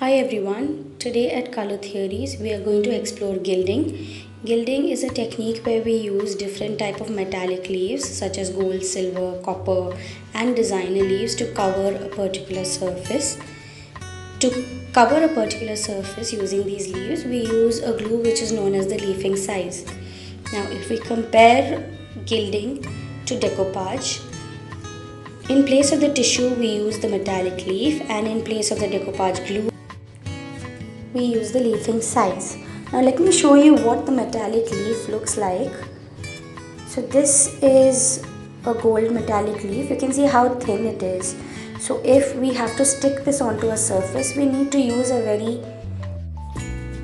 Hi everyone, today at Color Theories we are going to explore gilding. Gilding is a technique where we use different type of metallic leaves such as gold, silver, copper and designer leaves to cover a particular surface. To cover a particular surface using these leaves we use a glue which is known as the leafing size. Now if we compare gilding to decoupage, in place of the tissue we use the metallic leaf and in place of the decoupage glue we use the leafing size. Now let me show you what the metallic leaf looks like. So this is a gold metallic leaf. You can see how thin it is. So if we have to stick this onto a surface, we need to use a very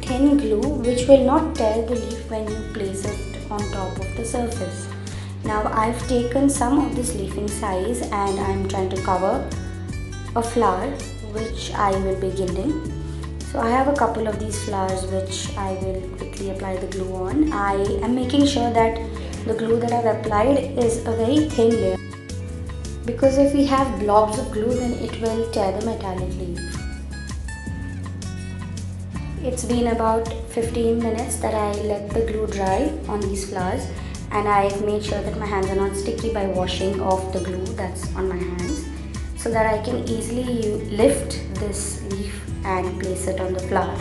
thin glue which will not tear the leaf when you place it on top of the surface. Now I've taken some of this leafing size and I'm trying to cover a flower which I will be gilding. So I have a couple of these flowers which I will quickly apply the glue on. I am making sure that the glue that I've applied is a very thin layer because if we have blobs of glue then it will tear the metallic leaf. It's been about 15 minutes that I let the glue dry on these flowers and I've made sure that my hands are not sticky by washing off the glue that's on my hands so that I can easily lift this leaf and place it on the flower.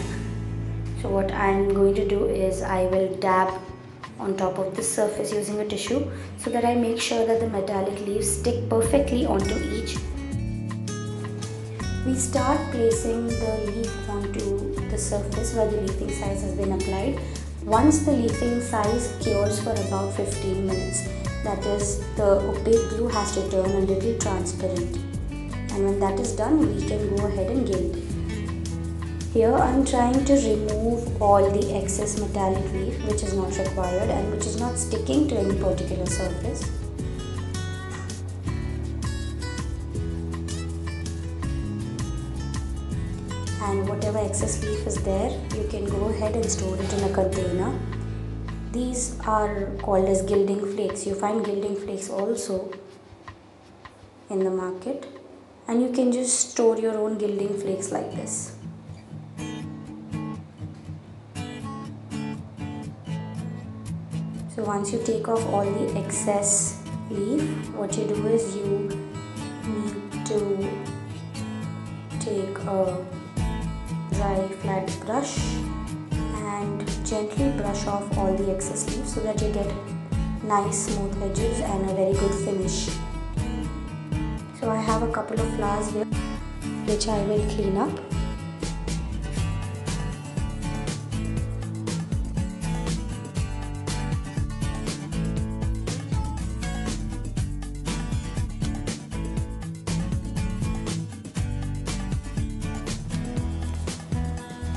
So what I'm going to do is I will dab on top of this surface using a tissue so that I make sure that the metallic leaves stick perfectly onto each. We start placing the leaf onto the surface where the leafing size has been applied. Once the leafing size cures for about 15 minutes, that is the opaque glue has to turn a little transparent. And when that is done, we can go ahead and gild. Here I am trying to remove all the excess metallic leaf which is not required and which is not sticking to any particular surface. And whatever excess leaf is there, you can go ahead and store it in a container. These are called as gilding flakes. You find gilding flakes also in the market and you can just store your own gilding flakes like this. So once you take off all the excess leaf, what you do is you need to take a dry flat brush and gently brush off all the excess leaves so that you get nice smooth edges and a very good finish. So I have a couple of flowers here which I will clean up.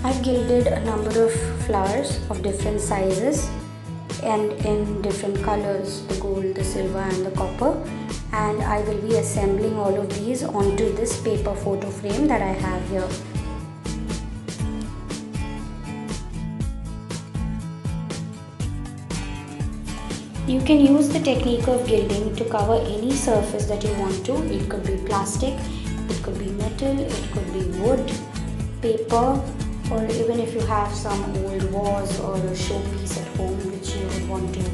I've gilded a number of flowers of different sizes and in different colors the gold, the silver and the copper and I will be assembling all of these onto this paper photo frame that I have here. You can use the technique of gilding to cover any surface that you want to. It could be plastic, it could be metal, it could be wood, paper or even if you have some old vase or a showpiece at home you want to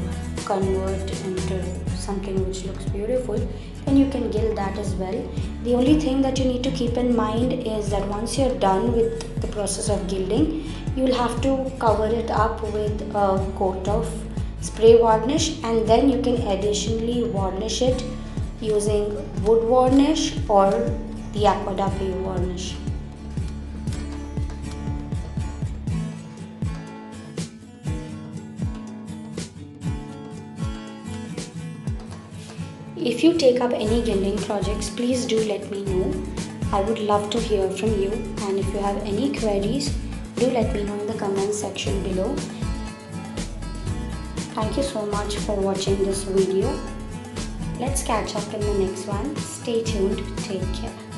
convert into something which looks beautiful then you can gild that as well. The only thing that you need to keep in mind is that once you're done with the process of gilding you'll have to cover it up with a coat of spray varnish and then you can additionally varnish it using wood varnish or the aqua varnish If you take up any gilding projects, please do let me know. I would love to hear from you and if you have any queries, do let me know in the comment section below. Thank you so much for watching this video. Let's catch up in the next one. Stay tuned. Take care.